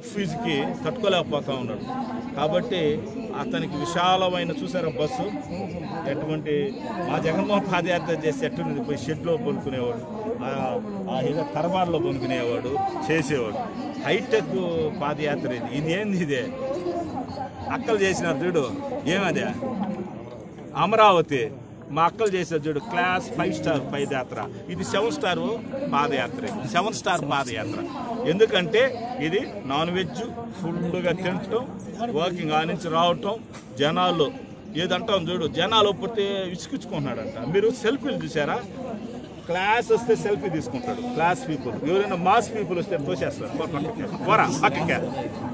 ఫీజుకి తట్టుకోలేకపోతా ఉన్నాడు. కాబట్టి అతనికి విశాలమైన చూసారా బస్సు? ఎటువంటి మా జగన్మోహన్ పాదయాత్ర చేసి ఎట్టుంది పోయి షెడ్లో పొనుకునేవాడు ఆ ఏదో తర్వార్లో పొనుకునేవాడు చేసేవాడు. హైటెక్ పాదయాత్ర ఇది. ఇది ఏంది ఇదే? అక్కలు చేసినారు చూడు. ఏమదే? అమరావతి. మా అక్కలు చేశారు చూడు క్లాస్ ఫైవ్ స్టార్ పాదయాత్ర. ఇది సెవెన్ స్టార్ పాదయాత్ర. సెవెన్ స్టార్ పాదయాత్ర. ఎందుకంటే ఇది నాన్ వెజ్ ఫుల్గా తినటం వాకింగ్ ఆ నుంచి రావటం జనాలు ఏదంటాం చూడు జనాలు పోతే విసుకించుకుంటున్నాడంట మీరు సెల్ఫీలు చూసారా క్లాస్ వస్తే సెల్ఫీ తీసుకుంటాడు. క్లాస్ పీపుల్ ఎవరైనా మాస్ పీపుల్ వస్తే తోసేస్తాడు. పోరా పక్కకే.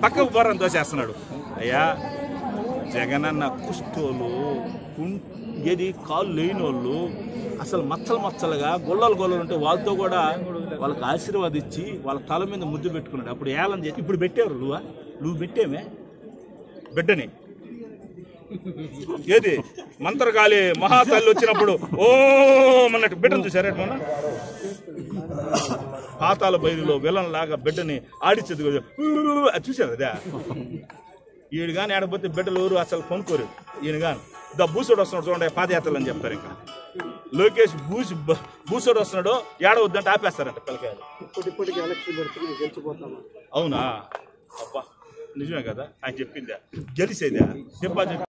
పక్కకు. పోరాని తోసేస్తున్నాడు. అయ్యా జగనన్న కుష్టోలు ఏది కాళ్ళు లేనోళ్ళు అసలు మచ్చలు మచ్చలుగా గొల్లలు గొల్లలు ఉంటే వాళ్ళతో కూడా వాళ్ళకి ఆశీర్వాదించి వాళ్ళ తల మీద ముద్దు పెట్టుకున్నాడు. అప్పుడు ఏలం చేసి ఇప్పుడు పెట్టారు నువ్వా? నువ్వు పెట్టేమే? బిడ్డని ఏది? మంత్రగాలి మహాతల్లి వచ్చినప్పుడు ఓ అన్నట్టు బిడ్డను చూసారే మొన్న? పాతాల బయలులో విలన్ లాగా బిడ్డని ఆడిచ్చేది చూసారు అదే? ఈడు కానీ ఆడపోతే బిడ్డలు ఎవరు అసలు కొనుక్కోరు. ఈయన కానీ ద బూసోడు వస్తున్నాడు చూడండి పాదయాత్రలు అని చెప్తారు ఇంకా. లోకేష్ బూసి బూసోడు వస్తున్నాడు ఏడవద్దంటే ఆపేస్తారంట పిల్లకాయలు. ఇప్పటిప్పటికి ఎలక్షన్ పెడుతుంది గెలిచిపోతాము? అవునా? అబ్బా నిజమే కదా? ఆయన చెప్పిందా? గెలిసేదా డిపాజిట్